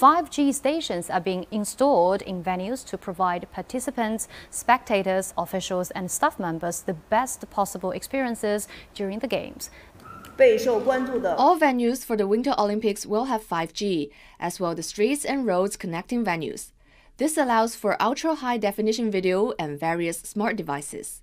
5G stations are being installed in venues to provide participants, spectators, officials, and staff members the best possible experiences during the Games. All venues for the Winter Olympics will have 5G, as well the streets and roads connecting venues. This allows for ultra high definition video and various smart devices.